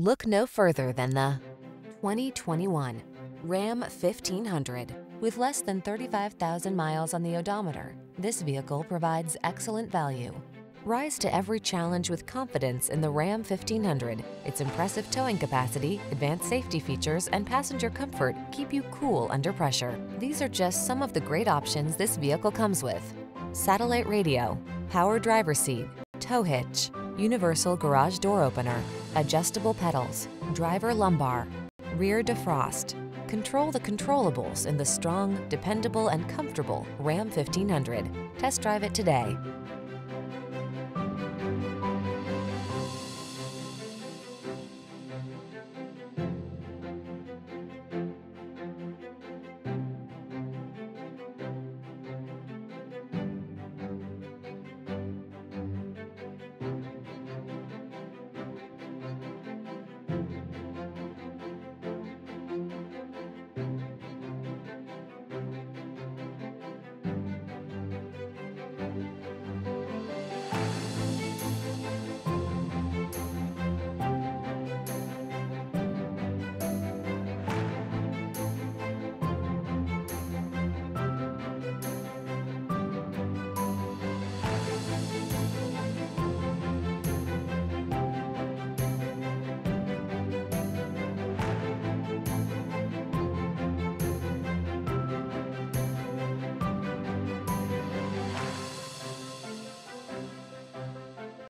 Look no further than the 2021 Ram 1500. With less than 35,000 miles on the odometer, this vehicle provides excellent value. Rise to every challenge with confidence in the Ram 1500. Its impressive towing capacity, advanced safety features, and passenger comfort keep you cool under pressure. These are just some of the great options this vehicle comes with. Satellite radio, power driver seat, tow hitch, universal garage door opener, adjustable pedals, driver lumbar, rear defrost. Control the controllables in the strong, dependable, and comfortable Ram 1500. Test drive it today.